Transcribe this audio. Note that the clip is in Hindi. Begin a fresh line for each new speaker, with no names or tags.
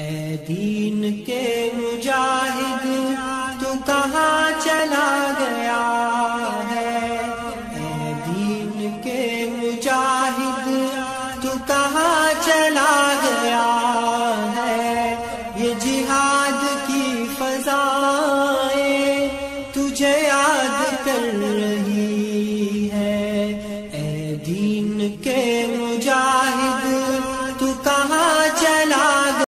दीन के मुजाहिद, तू कहाँ चला गया है? ए दीन के मुजाहिद, तू कहाँ चला गया है? ये जिहाद की फजाएँ तुझे याद कर रही है। ए दीन के मुजाहिद, तू कहाँ